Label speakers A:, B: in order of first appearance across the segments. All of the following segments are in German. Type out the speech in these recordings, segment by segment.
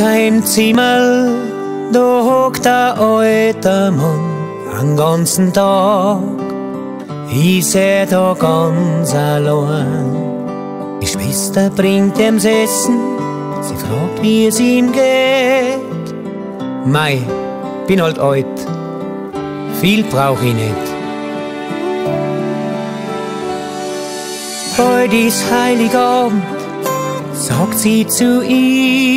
A: seinem Zimmer, da hockt der alte Mann einen ganzen Tag. Ich seh da ganz allein. Die Schwester bringt ihm Essen, sie fragt, wie es ihm geht. Mei, bin halt alt, viel brauch ich nicht. Heute ist Heiligabend, sagt sie zu ihm.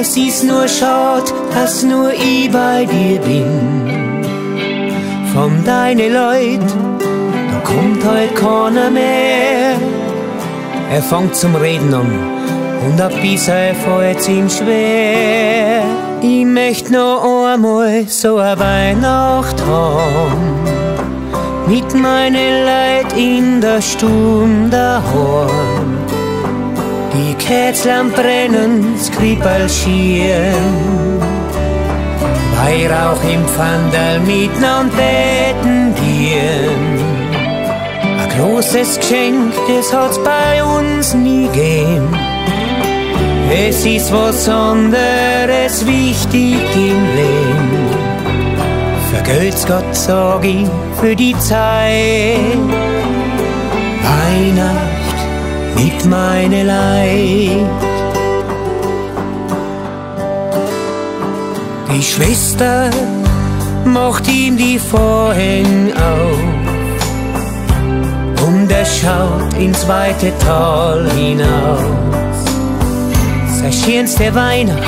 A: Es ist nur schad, dass nur ich bei dir bin. Von deine Leut, da kommt halt keiner mehr. Er fängt zum Reden an und ein bisschen fällt's ihm schwer. Ich möcht noch einmal so eine Weihnacht haben. Mit meine Leid in der Stunde daheim. Die Kerzen brennen, Skripal schieren. Weihrauch im Pfandel miteinander beten gehen. Ein großes Geschenk, das hat's bei uns nie gegeben. Es ist was anderes wichtig im Leben. Vergelt's Gott, sag ich, für die Zeit. Weihnacht mit meine Leid. Die Schwester macht ihm die Vorhänge auf und er schaut ins weite Tal hinaus. Sein schönste Weihnacht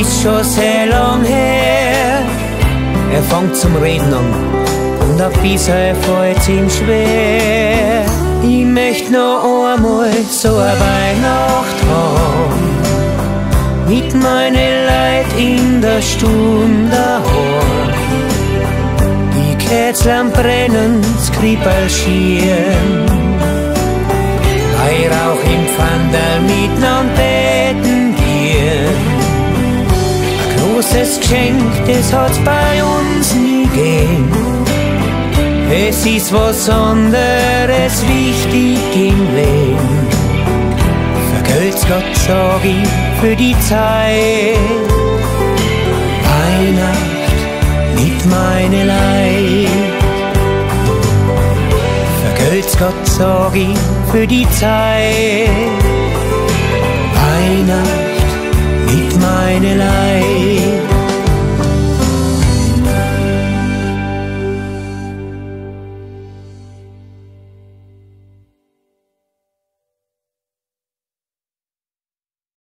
A: ist schon sehr lang her. Er fängt zum Reden an und ein bisschen fällt's ihm schwer. Ich möcht noch einmal so eine Weihnacht haben mit meine Leid in der Stunde daheim. Die Kerzen brennen, Skripal schieren, Weihrauch im Pfandel miteinander beten gehen. Ein großes Geschenk, das hat's bei uns nie gegeben. Es ist was anderes wichtig im Leben. Vergelt's Gott, sag ich, für die Zeit. Weihnacht mit meine Leid. Vergelt's Gott, sag ich, für die Zeit. Weihnacht mit meine Leid.